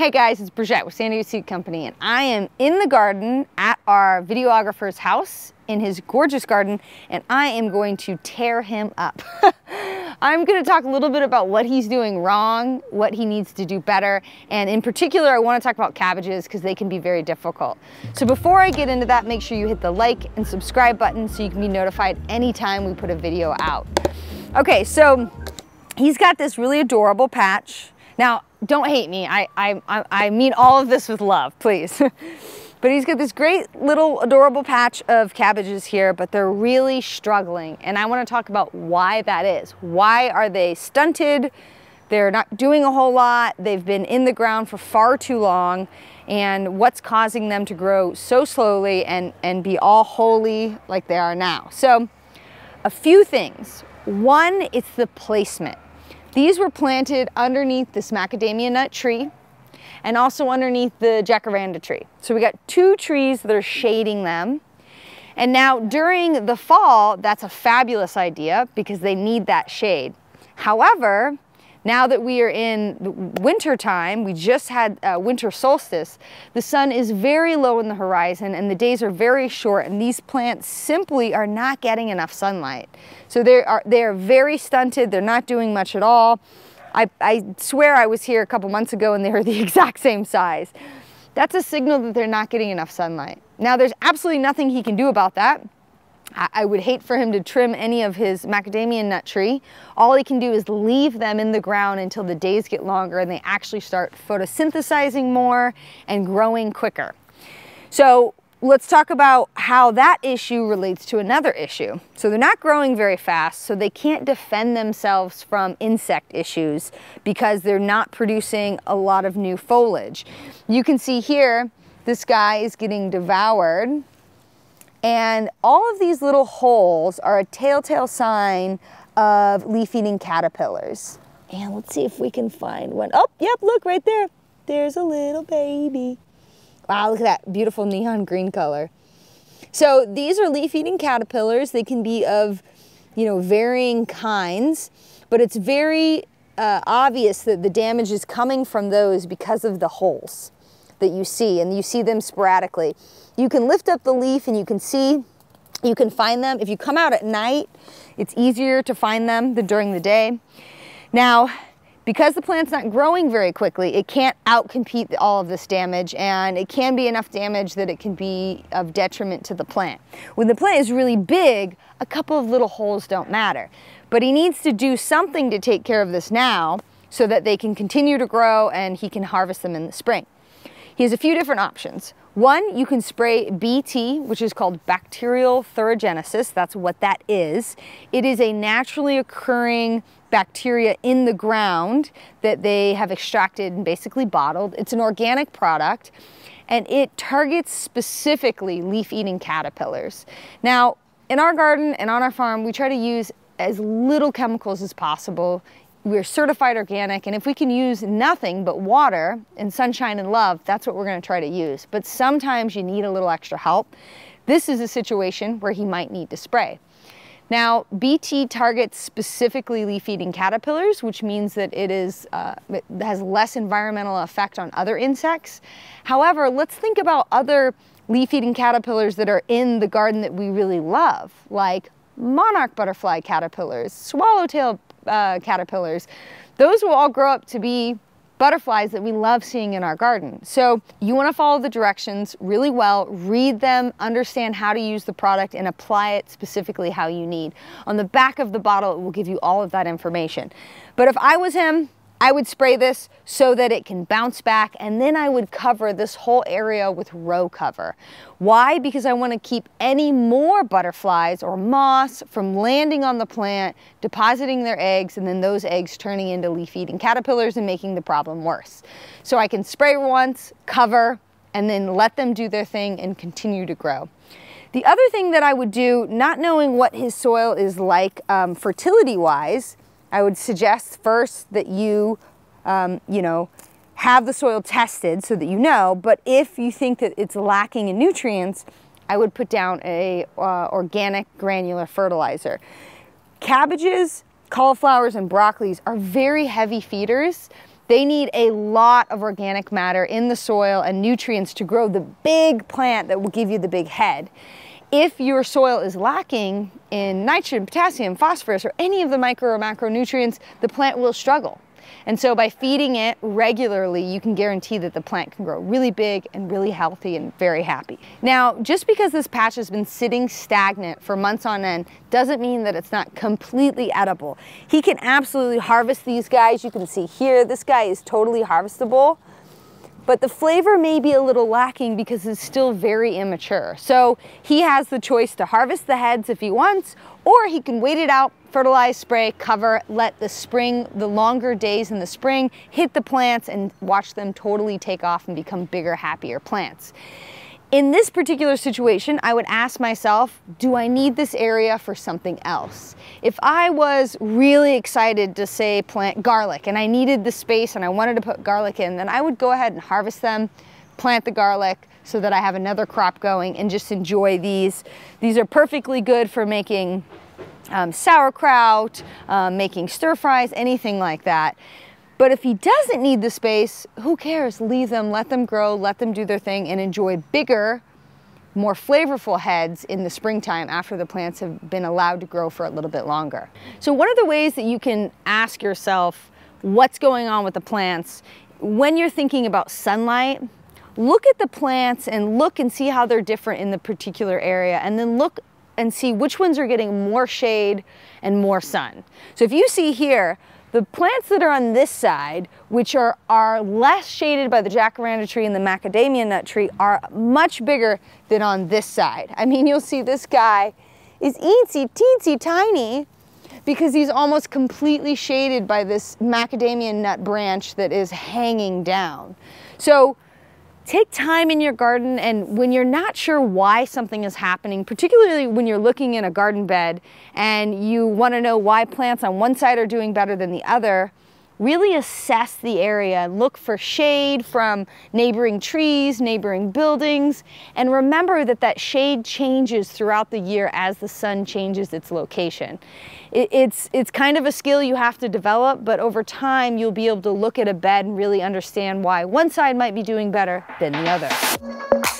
Hey guys, it's Bridgette with San Diego Seed Company and I am in the garden at our videographer's house in his gorgeous garden and I am going to tear him up. I'm going to talk a little bit about what he's doing wrong, what he needs to do better, and in particular I want to talk about cabbages because they can be very difficult. So before I get into that, make sure you hit the like and subscribe button so you can be notified anytime we put a video out. Okay, so he's got this really adorable patch. Now, don't hate me. I, I, I mean all of this with love, please. but he's got this great little adorable patch of cabbages here, but they're really struggling. And I wanna talk about why that is. Why are they stunted? They're not doing a whole lot. They've been in the ground for far too long. And what's causing them to grow so slowly and, and be all holey like they are now. So a few things. One, it's the placement. These were planted underneath this macadamia nut tree and also underneath the jacaranda tree. So we got two trees that are shading them. And now during the fall, that's a fabulous idea because they need that shade. However, now that we are in winter time, we just had uh, winter solstice, the sun is very low in the horizon and the days are very short and these plants simply are not getting enough sunlight. So they are, they are very stunted, they're not doing much at all. I, I swear I was here a couple months ago and they were the exact same size. That's a signal that they're not getting enough sunlight. Now there's absolutely nothing he can do about that. I would hate for him to trim any of his macadamia nut tree. All he can do is leave them in the ground until the days get longer and they actually start photosynthesizing more and growing quicker. So let's talk about how that issue relates to another issue. So they're not growing very fast, so they can't defend themselves from insect issues because they're not producing a lot of new foliage. You can see here, this guy is getting devoured and all of these little holes are a telltale sign of leaf-eating caterpillars. And let's see if we can find one. Oh, yep, look right there. There's a little baby. Wow, look at that beautiful neon green color. So these are leaf-eating caterpillars. They can be of, you know, varying kinds, but it's very uh, obvious that the damage is coming from those because of the holes that you see, and you see them sporadically. You can lift up the leaf and you can see, you can find them. If you come out at night, it's easier to find them than during the day. Now, because the plant's not growing very quickly, it can't outcompete all of this damage and it can be enough damage that it can be of detriment to the plant. When the plant is really big, a couple of little holes don't matter. But he needs to do something to take care of this now so that they can continue to grow and he can harvest them in the spring. He has a few different options. One, you can spray BT, which is called Bacillus thuringiensis. That's what that is. It is a naturally occurring bacteria in the ground that they have extracted and basically bottled. It's an organic product and it targets specifically leaf-eating caterpillars. Now, in our garden and on our farm, we try to use as little chemicals as possible we're certified organic and if we can use nothing but water and sunshine and love, that's what we're gonna try to use. But sometimes you need a little extra help. This is a situation where he might need to spray. Now, BT targets specifically leaf-eating caterpillars, which means that it, is, uh, it has less environmental effect on other insects. However, let's think about other leaf-eating caterpillars that are in the garden that we really love, like monarch butterfly caterpillars, swallowtail uh, caterpillars, those will all grow up to be butterflies that we love seeing in our garden. So you wanna follow the directions really well, read them, understand how to use the product and apply it specifically how you need. On the back of the bottle, it will give you all of that information. But if I was him, I would spray this so that it can bounce back and then I would cover this whole area with row cover. Why? Because I want to keep any more butterflies or moths from landing on the plant, depositing their eggs, and then those eggs turning into leaf-eating caterpillars and making the problem worse. So I can spray once, cover, and then let them do their thing and continue to grow. The other thing that I would do, not knowing what his soil is like um, fertility-wise, I would suggest first that you, um, you know, have the soil tested so that you know, but if you think that it's lacking in nutrients, I would put down a uh, organic granular fertilizer. Cabbages, cauliflowers, and broccolis are very heavy feeders. They need a lot of organic matter in the soil and nutrients to grow the big plant that will give you the big head. If your soil is lacking in nitrogen, potassium, phosphorus, or any of the micro or macronutrients, the plant will struggle. And so by feeding it regularly, you can guarantee that the plant can grow really big and really healthy and very happy. Now, just because this patch has been sitting stagnant for months on end doesn't mean that it's not completely edible. He can absolutely harvest these guys. You can see here, this guy is totally harvestable but the flavor may be a little lacking because it's still very immature. So he has the choice to harvest the heads if he wants, or he can wait it out, fertilize, spray, cover, let the spring, the longer days in the spring, hit the plants and watch them totally take off and become bigger, happier plants. In this particular situation, I would ask myself, do I need this area for something else? If I was really excited to say plant garlic and I needed the space and I wanted to put garlic in, then I would go ahead and harvest them, plant the garlic so that I have another crop going and just enjoy these. These are perfectly good for making um, sauerkraut, um, making stir fries, anything like that. But if he doesn't need the space, who cares? Leave them, let them grow, let them do their thing and enjoy bigger, more flavorful heads in the springtime after the plants have been allowed to grow for a little bit longer. So one of the ways that you can ask yourself what's going on with the plants when you're thinking about sunlight, look at the plants and look and see how they're different in the particular area and then look and see which ones are getting more shade and more sun. So if you see here, the plants that are on this side, which are, are less shaded by the jacaranda tree and the macadamia nut tree, are much bigger than on this side. I mean, you'll see this guy is eensy teensy tiny because he's almost completely shaded by this macadamia nut branch that is hanging down. So take time in your garden and when you're not sure why something is happening, particularly when you're looking in a garden bed and you want to know why plants on one side are doing better than the other, really assess the area. Look for shade from neighboring trees, neighboring buildings, and remember that that shade changes throughout the year as the sun changes its location. It's, it's kind of a skill you have to develop, but over time you'll be able to look at a bed and really understand why one side might be doing better than the other.